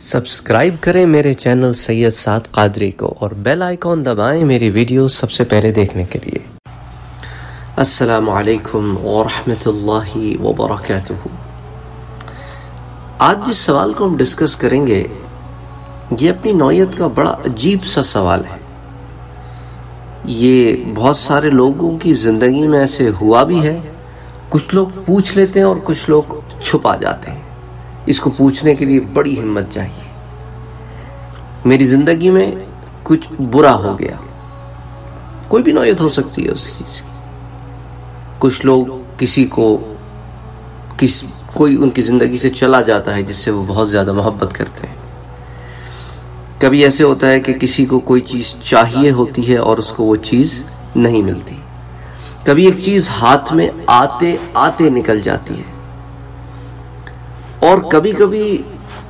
Subscribe کریں میرے channel سید سعد قادری کو اور بیل آئیکن دبائیں میری ویڈیو سب سے پہلے دیکھنے کے لیے۔ السلام علیکم ورحمۃ اللہ وبرکاتہ۔ آج جس سوال کو ہم ڈسکس کریں گے، یہ اپنی نوعیت کا بڑا عجیب سا سوال ہے۔ یہ بہت سارے لوگوں کی زندگی میں ایسے ہوا بھی ہے، کچھ لوگ پوچھ لیتے ہیں اور کچھ لوگ چھپا جاتے ہیں۔ اس کو پوچھنے کے لیے بڑی ہمت چاہیے۔ میری زندگی میں کچھ برا ہو گیا۔ کوئی بھی نوعیت ہو سکتی ہے اس چیز کی۔ کچھ لوگ کسی کو، کس، کوئی ان کی زندگی سے چلا جاتا ہے جس سے وہ بہت زیادہ محبت کرتے ہیں۔ کبھی ایسے ہوتا ہے کہ کسی کو کوئی چیز چاہیے ہوتی ہے اور اس کو وہ چیز نہیں ملتی۔ کبھی ایک چیز ہاتھ میں آتے آتے نکل جاتی ہے۔ اور کبھی کبھی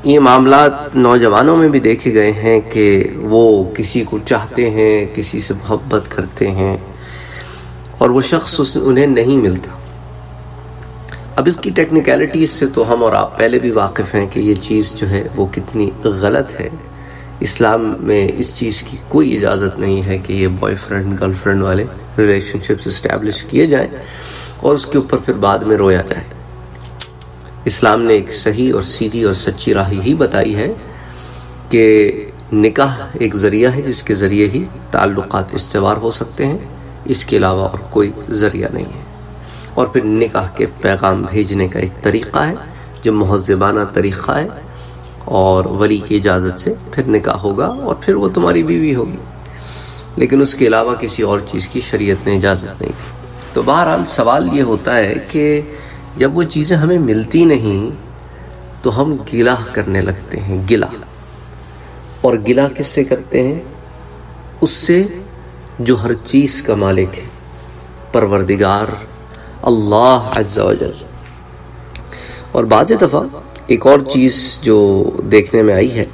یہ معاملات نوجوانوں میں بھی دیکھے گئے ہیں کہ وہ کسی کو چاہتے ہیں، کسی سے محبت کرتے ہیں اور وہ شخص انہیں نہیں ملتا۔ اب اس کی ٹیکنیکلٹیز سے تو ہم اور آپ پہلے بھی واقف ہیں کہ یہ چیز جو ہے وہ کتنی غلط ہے۔ اسلام میں اس چیز کی کوئی اجازت نہیں ہے کہ یہ بوائے فرینڈ گرل فرینڈ والے ریلیشن شپس اسٹیبلش کیے جائیں اور اس کے اوپر پھر بعد میں رویا جائے۔ اسلام نے ایک صحیح اور سیدھی اور سچی راہ ہی بتائی ہے کہ نکاح ایک ذریعہ ہے جس کے ذریعے ہی تعلقات استوار ہو سکتے ہیں، اس کے علاوہ اور کوئی ذریعہ نہیں ہے۔ اور پھر نکاح کے پیغام بھیجنے کا ایک طریقہ ہے، جو مہذبانہ طریقہ ہے اور ولی کی اجازت سے پھر نکاح ہوگا اور پھر وہ تمہاری بیوی ہوگی۔ لیکن اس کے علاوہ کسی اور چیز کی شریعت نے اجازت نہیں تھی۔ تو بہرحال سوال یہ ہوتا ہے کہ جب وہ چیزیں ہمیں ملتی نہیں تو ہم گلا کرنے لگتے ہیں گلا اور گلا کس سے کرتے ہیں؟ اس سے جو ہر چیز کا مالک ہے۔ پروردگار اللہ عز و جل۔ اور بعض دفعہ ایک اور چیز جو دیکھنے میں آئی ہے،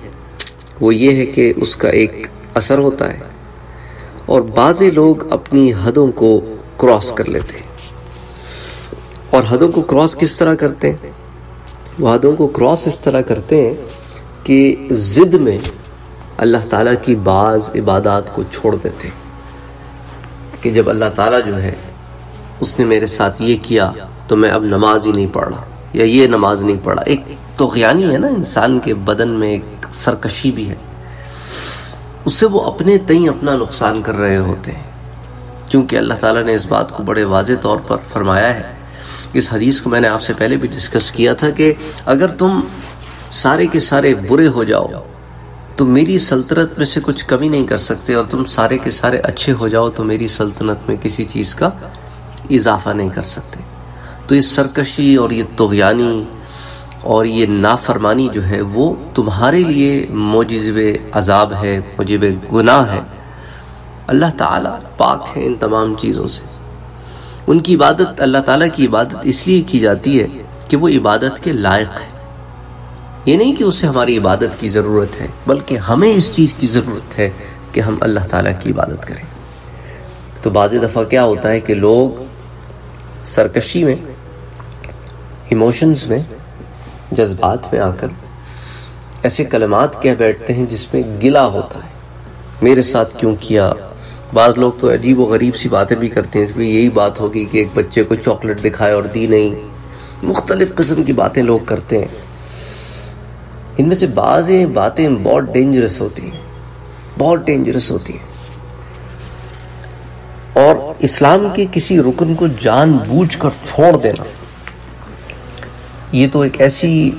وہ یہ ہے کہ اس کا ایک اثر ہوتا ہے۔ اور بعض لوگ اپنی حدوں کو کراس کر لیتے ہیں۔ اور حدوں کو کراس کس طرح کرتے ہیں؟ وہ حدوں کو کراس اس طرح کرتے ہیں کہ زد میں اللہ تعالیٰ کی بعض عبادات کو چھوڑ دیتے ہیں۔ کہ جب اللہ تعالیٰ جو ہے، اس نے میرے ساتھ یہ کیا تو میں اب نماز ہی نہیں پڑھ رہا یا یہ نماز نہیں پڑھا۔ ایک تو غیانی ہے نا، انسان کے بدن میں ایک سرکشی بھی ہے۔ اس سے وہ اپنے تئیں اپنا نقصان کر رہے ہوتے ہیں۔ کیونکہ اللہ تعالیٰ نے اس بات کو بڑے واضح طور پر فرمایا ہے اس حدیث کو میں نے آپ سے پہلے بھی ڈسکس کیا تھا کہ اگر تم سارے کے سارے برے ہو جاؤ، تو میری سلطنت میں سے کچھ کمی نہیں کر سکتے اور تم سارے کے سارے اچھے ہو جاؤ، تو میری سلطنت میں کسی چیز کا اضافہ نہیں کر سکتے۔ تو یہ سرکشی اور یہ تغیانی اور یہ نافرمانی جو ہے، وہ تمہارے لیے موجب عذاب ہے موجب گناہ ہے۔ اللہ تعالیٰ پاک ہے ان تمام چیزوں سے۔ ان کی عبادت اللہ تعالیٰ کی عبادت اس لیے کی جاتی ہے کہ وہ عبادت کے لائق ہے یہ نہیں کہ اسے ہماری عبادت کی ضرورت ہے، بلکہ ہمیں اس چیز کی ضرورت ہے کہ ہم اللہ تعالیٰ کی عبادت کریں۔ تو بعض دفعہ کیا ہوتا ہے کہ لوگ سرکشی میں ایموشنز میں، جذبات میں آ کر ایسے کلمات کہہ بیٹھتے ہیں جس میں گلا ہوتا ہے۔ میرے ساتھ کیوں کیا؟ بعض لوگ تو عجیب و غریب سی باتیں بھی کرتے ہیں، اس میں یہی بات ہوگی کہ ایک بچے کو چاکلیٹ دکھائے اور دی نہیں۔ مختلف قسم کی باتیں لوگ کرتے ہیں۔ ان میں سے بعض باتیں بہت ڈینجرس ہوتی ہیں۔ بہت ڈینجرس ہوتی ہیں۔ اور اسلام کے کسی رکن کو جان بوجھ کر چھوڑ دینا، یہ تو ایک ایسی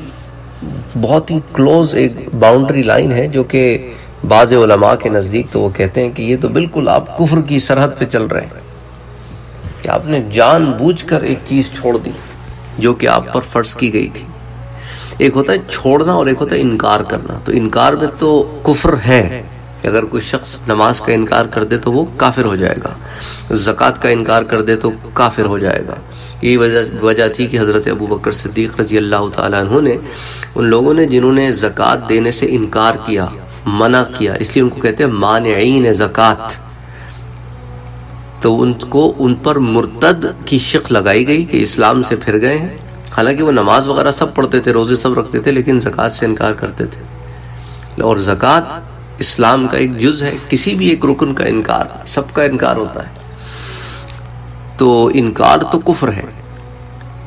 بہت ہی کلوز ایک باؤنڈری لائن ہے جو کہ بعض علماء کے نزدیک تو وہ کہتے ہیں کہ یہ تو بالکل آپ کفر کی سرحد پہ چل رہے ہیں کہ آپ نے جان بوجھ کر ایک چیز چھوڑ دی جو کہ آپ پر فرض کی گئی تھی۔ ایک ہوتا ہے چھوڑنا اور ایک ہوتا ہے انکار کرنا۔ تو انکار میں تو کفر ہے کہ اگر کوئی شخص نماز کا انکار کر دے تو وہ کافر ہو جائے گا۔ زکوٰۃ کا انکار کر دے تو کافر ہو جائے گا۔ یہی وجہ وجہ تھی کہ حضرت ابو بکر صدیق رضی اللہ تعالیٰ عنہ نے ان لوگوں نے جنہوں نے زکوٰۃ دینے سے انکار کیا منع کیا۔ اس لیے ان کو کہتے ہیں مانعین زکوٰۃ تو ان کو ان پر مرتد کی شک لگائی گئی کہ اسلام سے پھر گئے ہیں۔ حالانکہ وہ نماز وغیرہ سب پڑھتے تھے، روزے سب رکھتے تھے، لیکن زکوٰۃ سے انکار کرتے تھے۔ اور زکوٰۃ اسلام کا ایک جز ہے، کسی بھی ایک رکن کا انکار، سب کا انکار ہوتا ہے۔ تو انکار تو کفر ہے،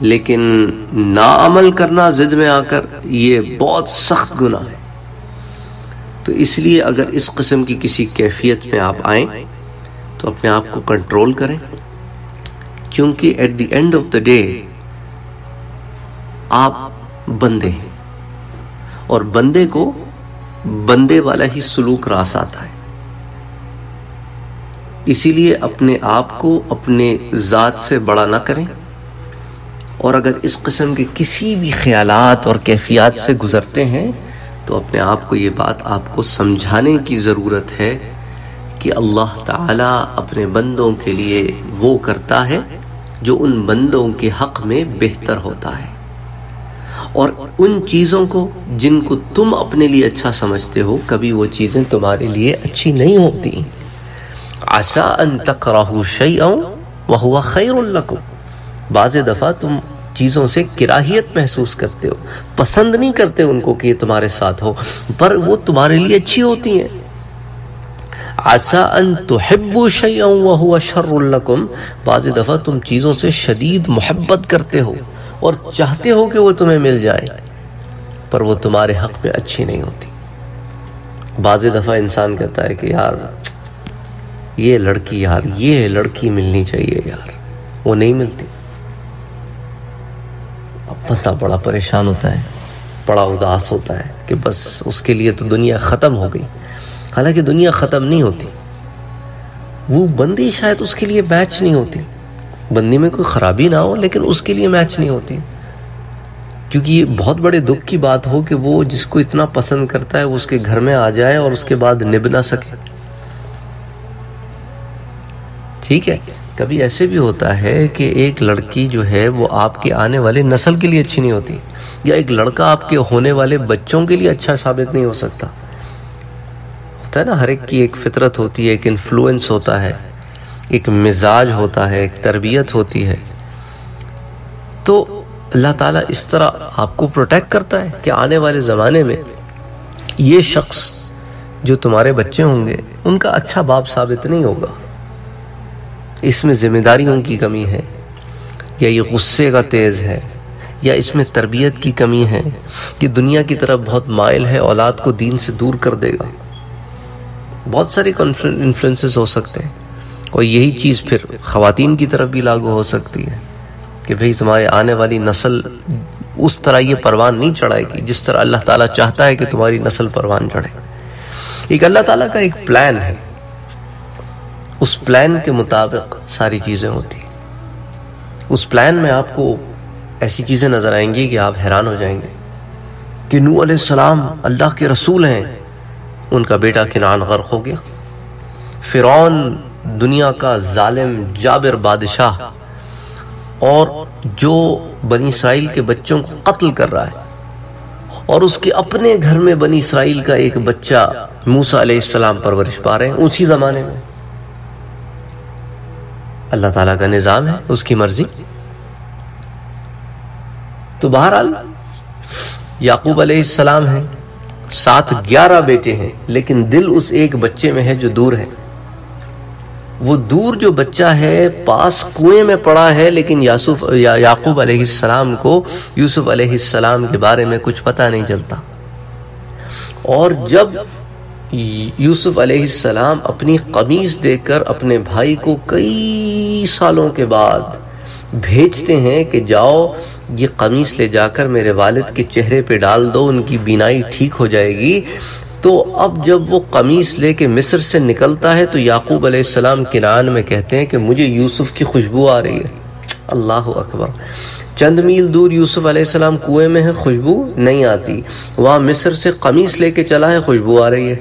لیکن نا عمل کرنا، ضد میں آ کر، یہ بہت سخت گناہ ہے۔ تو اس لیے اگر اس قسم کی کسی کیفیت میں آپ آئیں تو اپنے آپ کو کنٹرول کریں۔ کیونکہ at the end of the day آپ بندے ہیں اور بندے کو بندے والا ہی سلوک راس آتا ہے۔ اسی لیے اپنے آپ کو اپنے ذات سے بڑا نہ کریں۔ اور اگر اس قسم کے کسی بھی خیالات اور کیفیات سے گزرتے ہیں تو اپنے آپ کو یہ بات آپ کو سمجھانے کی ضرورت ہے کہ اللہ تعالیٰ اپنے بندوں کے لیے وہ کرتا ہے جو ان بندوں کے حق میں بہتر ہوتا ہے۔ اور ان چیزوں کو جن کو تم اپنے لیے اچھا سمجھتے ہو، کبھی وہ چیزیں تمہارے لیے اچھی نہیں ہوتی۔ عسا ان تکراہو شیئا وہوا خیر لکم۔ بعض دفعہ تم چیزوں سے کراہیت محسوس کرتے ہو، پسند نہیں کرتے ان کو کہ یہ تمہارے ساتھ ہو، پر وہ تمہارے لیے اچھی ہوتی ہیں۔ عسا ان تحبو شیئا وہوا شر لکم بعض دفعہ تم چیزوں سے شدید محبت کرتے ہو اور چاہتے ہو کہ وہ تمہیں مل جائے، پر وہ تمہارے حق میں اچھی نہیں ہوتی۔ بعض دفعہ انسان کہتا ہے کہ یار، یہ لڑکی یار، یہ لڑکی ملنی چاہیے یار، وہ نہیں ملتی۔ اب پتہ بڑا پریشان ہوتا ہے، بڑا اداس ہوتا ہے کہ بس اس کے لیے تو دنیا ختم ہو گئی۔ حالانکہ دنیا ختم نہیں ہوتی۔ وہ بندی شاید اس کے لیے بیچ نہیں ہوتی۔ بندی میں کوئی خرابی نہ ہو، لیکن اس کے لیے میچ نہیں ہوتی۔ کیونکہ یہ بہت بڑے دکھ کی بات ہو کہ وہ جس کو اتنا پسند کرتا ہے، وہ اس کے گھر میں آ جائے اور اس کے بعد نب نہ سکے۔ ٹھیک ہے؟ کبھی ایسے بھی ہوتا ہے کہ ایک لڑکی جو ہے وہ آپ کے آنے والے نسل کے لیے اچھی نہیں ہوتی یا ایک لڑکا آپ کے ہونے والے بچوں کے لیے اچھا ثابت نہیں ہو سکتا۔ ہوتا ہے نا، ہر ایک کی ایک فطرت ہوتی ہے، ایک انفلوئنس ہوتا ہے، ایک مزاج ہوتا ہے، ایک تربیت ہوتی ہے۔ تو اللہ تعالیٰ اس طرح آپ کو پروٹیکٹ کرتا ہے کہ آنے والے زمانے میں یہ شخص جو تمہارے بچے ہوں گے، ان کا اچھا باپ ثابت نہیں ہوگا۔ اس میں ذمہ داریوں کی کمی ہے، یا یہ غصے کا تیز ہے، یا اس میں تربیت کی کمی ہے یہ دنیا کی طرف بہت مائل ہے، اولاد کو دین سے دور کر دے گا۔ بہت سارے انفلوئنسز ہو سکتے ہیں۔ اور یہی چیز پھر خواتین کی طرف بھی لاگو ہو سکتی ہے کہ بھئی تمہارے آنے والی نسل اس طرح یہ پروان نہیں چڑھائے گی جس طرح اللہ تعالیٰ چاہتا ہے کہ تمہاری نسل پروان چڑھے۔ ایک اللہ تعالیٰ کا ایک پلان ہے۔ اس پلان کے مطابق ساری چیزیں ہوتی۔ اس پلان میں آپ کو ایسی چیزیں نظر آئیں گی کہ آپ حیران ہو جائیں گے کہ نو علیہ السلام اللہ کے رسول ہیں، ان کا بیٹا کنان غرق ہو گیا۔ فرعون دنیا کا ظالم جابر بادشاہ اور جو بنی اسرائیل کے بچوں کو قتل کر رہا ہے۔ اور اس کے اپنے گھر میں بنی اسرائیل کا ایک بچہ موسیٰ علیہ السلام پرورش پا رہے ہیں۔ اسی زمانے میں۔ اللہ تعالیٰ کا نظام ہے، اس کی مرضی۔ تو بہرحال، یعقوب علیہ السلام ہیں ساتھ گیارہ بیٹے ہیں، لیکن دل اس ایک بچے میں ہے جو دور ہے۔ وہ دور جو بچہ ہے، پاس کنویں میں پڑا ہے، لیکن یاسف یا یعقوب علیہ السلام کو یوسف علیہ السلام کے بارے میں کچھ پتہ نہیں چلتا۔ اور جب یوسف علیہ السلام اپنی قمیص دے کر اپنے بھائی کو کئی سالوں کے بعد بھیجتے ہیں کہ جاؤ، یہ قمیص لے جا کر میرے والد کے چہرے پہ ڈال دو، ان کی بینائی ٹھیک ہو جائے گی۔ تو اب جب وہ قمیص لے کے مصر سے نکلتا ہے، تو یعقوب علیہ السلام کنان میں کہتے ہیں کہ مجھے یوسف کی خوشبو آ رہی ہے۔ اللہ اکبر۔ چند میل دور یوسف علیہ السلام کنویں میں ہے، خوشبو نہیں آتی۔ وہاں مصر سے قمیص لے کے چلا ہے، خوشبو آ رہی ہے۔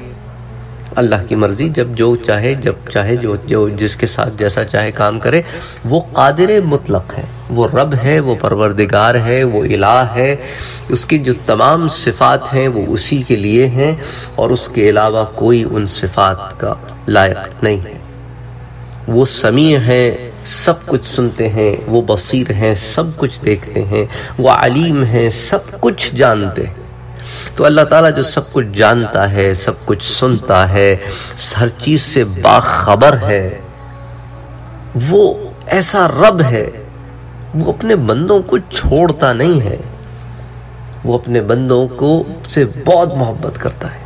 اللہ کی مرضی، جب جو چاہے، جب چاہے، جو جو جس کے ساتھ جیسا چاہے کام کرے، وہ قادر مطلق ہے۔ وہ رب ہے، وہ پروردگار ہے، وہ الہ ہے۔ اس کی جو تمام صفات ہیں، وہ اسی کے لیے ہیں اور اس کے علاوہ کوئی ان صفات کا لائق نہیں ہے۔ وہ سمیع ہیں، سب کچھ سنتے ہیں، وہ بصیر ہیں، سب کچھ دیکھتے ہیں۔ وہ علیم ہیں، سب کچھ جانتے ہیں۔ تو اللہ تعالیٰ جو سب کچھ جانتا ہے، سب کچھ سنتا ہے، ہر چیز سے باخبر ہے، وہ ایسا رب ہے، وہ اپنے بندوں کو چھوڑتا نہیں ہے، وہ اپنے بندوں کو سے بہت محبت کرتا ہے۔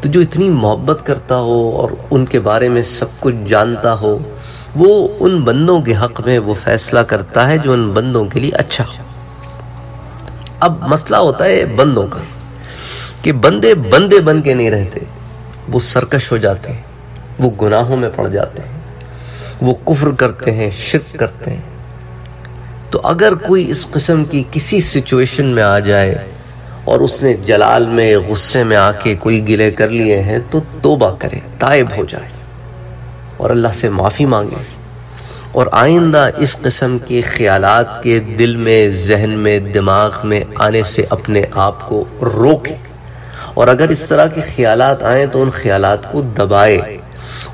تو جو اتنی محبت کرتا ہو اور ان کے بارے میں سب کچھ جانتا ہو، وہ ان بندوں کے حق میں وہ فیصلہ کرتا ہے جو ان بندوں کے لیے اچھا اب مسئلہ ہوتا ہے بندوں کا۔ کہ بندے بندے بن کے نہیں رہتے، وہ سرکش ہو جاتے ہیں، وہ گناہوں میں پڑ جاتے ہیں، وہ کفر کرتے ہیں، شرک کرتے ہیں۔ تو اگر کوئی اس قسم کی کسی سچویشن میں آ جائے اور اس نے جلال میں، غصے میں آ کے کوئی گلے کر لیے ہیں، تو توبہ کرے، تائب ہو جائے۔ اور اللہ سے معافی مانگے۔ اور آئندہ اس قسم کے خیالات کے دل میں، ذہن میں، دماغ میں آنے سے اپنے آپ کو روکے۔ اور اگر اس طرح کے خیالات آئیں تو ان خیالات کو دبائے۔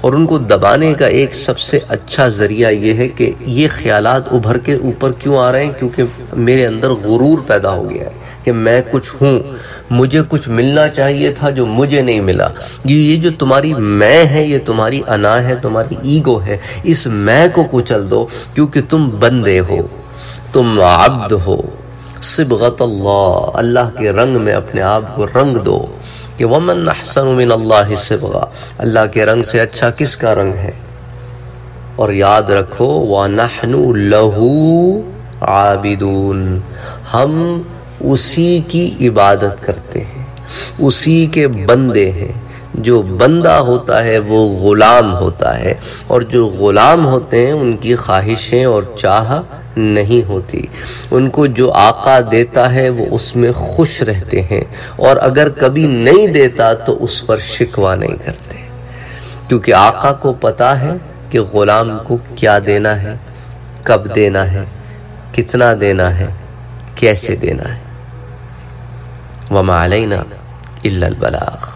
اور ان کو دبانے کا ایک سب سے اچھا ذریعہ یہ ہے کہ یہ خیالات ابھر کے اوپر کیوں آ رہے ہیں؟ کیونکہ میرے اندر غرور پیدا ہو گیا ہے کہ میں کچھ ہوں۔ مجھے کچھ ملنا چاہیے تھا جو مجھے نہیں ملا۔ یہ جو تمہاری میں ہے، یہ تمہاری انا ہے، تمہاری ایگو ہے، اس میں کو کچل دو، کیونکہ تم بندے ہو، تم عبد ہو۔ صبغت اللہ اللہ کے رنگ میں اپنے آپ کو رنگ دو کہ ومن احسن من اللہ صبغا اللہ کے رنگ سے اچھا کس کا رنگ ہے؟ اور یاد رکھو، وَنَحْنُ لَهُ عَابِدُونَ۔ ہم اسی کی عبادت کرتے ہیں، اسی کے بندے ہیں۔ جو بندہ ہوتا ہے، وہ غلام ہوتا ہے۔ اور جو غلام ہوتے ہیں، ان کی خواہشیں اور چاہ نہیں ہوتی۔ ان کو جو آقا دیتا ہے وہ اس میں خوش رہتے ہیں، اور اگر کبھی نہیں دیتا تو اس پر شکوا نہیں کرتے۔ کیونکہ آقا کو پتا ہے کہ غلام کو کیا دینا ہے، کب دینا ہے، کتنا دینا ہے، کیسے دینا ہے۔ وَمَا عَلَيْنَا إِلَّا الْبَلَاغ۔